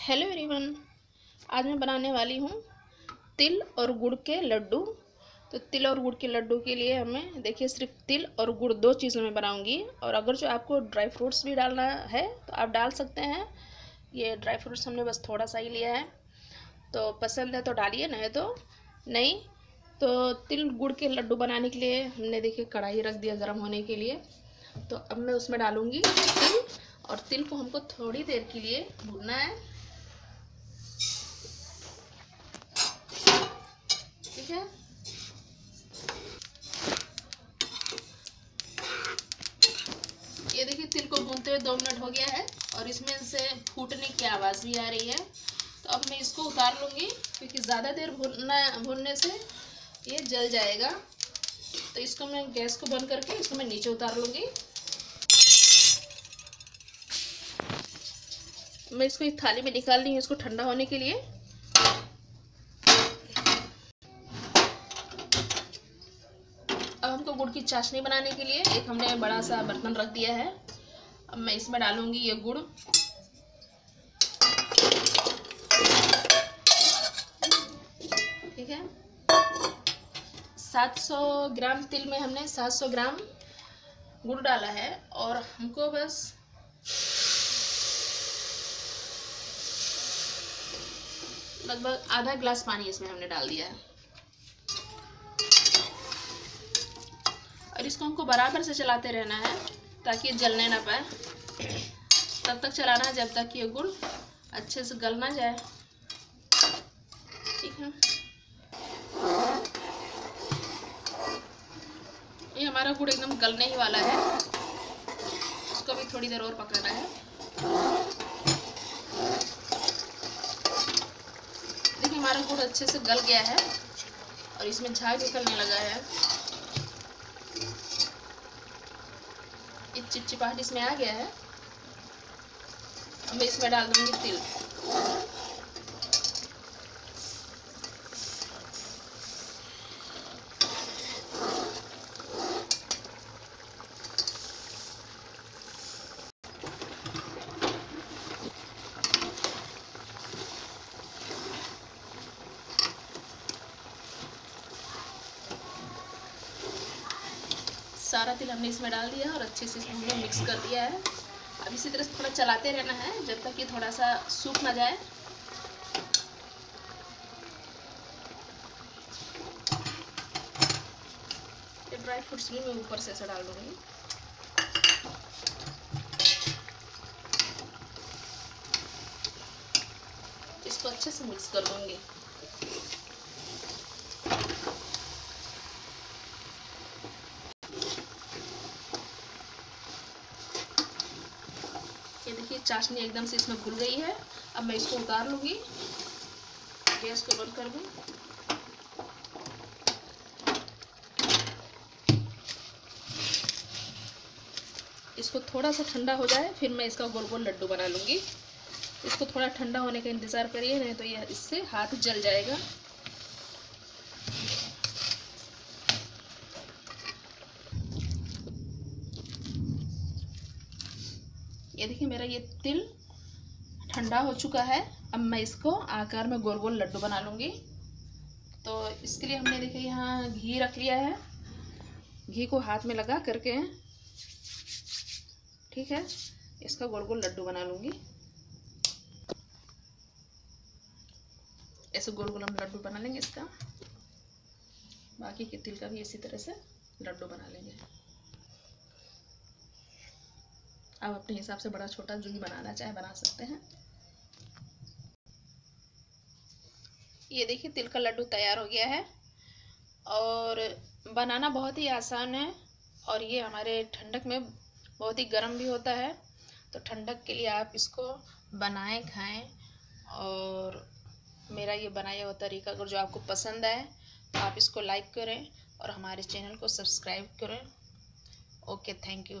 Hello everyone, आज मैं बनाने वाली हूँ तिल और गुड़ के लड्डू। तो तिल और गुड़ के लड्डू के लिए हमें, देखिए, सिर्फ़ तिल और गुड़ दो चीज़ों में बनाऊँगी। और अगर जो आपको ड्राई फ्रूट्स भी डालना है तो आप डाल सकते हैं। ये ड्राई फ्रूट्स हमने बस थोड़ा सा ही लिया है। तो पसंद है तो डालिए, नहीं तो नहीं। तो तिल, गुड़ के लड्डू बनाने के लिए हमने, देखिए, कढ़ाई रख दिया गर्म होने के लिए। तो अब मैं उसमें डालूँगी तिल। और तिल को हमको थोड़ी देर के लिए भूनना है। है ये देखिए, तिल को भूनते हुए दो मिनट हो गया है और इसमें से फूटने की आवाज़ भी आ रही है। तो अब मैं इसको उतार लूँगी, क्योंकि ज़्यादा देर भूनना, भूनने से ये जल जाएगा। तो इसको मैं गैस को बंद करके इसको मैं नीचे उतार लूँगी। मैं इसको एक थाली में निकाल रही हूँ इसको ठंडा होने के लिए। हमको गुड़ की चाशनी बनाने के लिए। एक हमने बड़ा सा बर्तन रख दिया है। अब मैं इसमें डालूँगी ये गुड़। ठीक है? 700 ग्राम तिल में हमने 700 ग्राम गुड़ डाला है और हमको बस लगभग आधा ग्लास पानी इसमें हमने डाल दिया है। और इसको हमको बराबर से चलाते रहना है, ताकि जलने ना पाए। तब तक चलाना है, जब तक ये गुड़ अच्छे से गल ना जाए। ठीक है। ये हमारा गुड़ एकदम गलने ही वाला है। इसको भी थोड़ी देर और पकाना है। देखिए, हमारा गुड़ अच्छे से गल गया है और इसमें झाग निकलने लगा है। चिपचिपाहट इसमें आ गया है। अब मैं इसमें डाल दूँगी तिल। सारा तिल हमने इसमें डाल दिया और अच्छे से हमने मिक्स कर दिया है। अब इसी तरह से थोड़ा चलाते रहना है, जब तक ये थोड़ा सा सूख ना जाए। ये ड्राई फ्रूट्स भी मैं ऊपर से ऐसा डाल दूँगी। इसको अच्छे से मिक्स कर दूँगी। चाशनी एकदम से इसमें घुल गई है। अब मैं इसको उतार लूँगी। गैस को बंद कर दूँ। इसको थोड़ा सा ठंडा हो जाए, फिर मैं इसका गोल गोल लड्डू बना लूँगी। इसको थोड़ा ठंडा होने का इंतज़ार करिए, नहीं तो यह इससे हाथ जल जाएगा। ये देखिए मेरा ये तिल ठंडा हो चुका है। अब मैं इसको आकार में गोल गोल लड्डू बना लूँगी। तो इसके लिए हमने देखिए यहाँ घी रख लिया है। घी को हाथ में लगा करके, ठीक है, इसका गोल गोल लड्डू बना लूँगी। ऐसे गोल गोल हम लड्डू बना लेंगे इसका। बाकी के तिल का भी इसी तरह से लड्डू बना लेंगे। आप अपने हिसाब से बड़ा छोटा जो भी बनाना चाहे बना सकते हैं। ये देखिए, तिल का लड्डू तैयार हो गया है और बनाना बहुत ही आसान है और ये हमारे ठंडक में बहुत ही गर्म भी होता है। तो ठंडक के लिए आप इसको बनाएँ, खाएँ और मेरा ये बनाया हुआ तरीका, अगर जो आपको पसंद आए तो आप इसको लाइक करें और हमारे चैनल को सब्सक्राइब करें। Okay thank you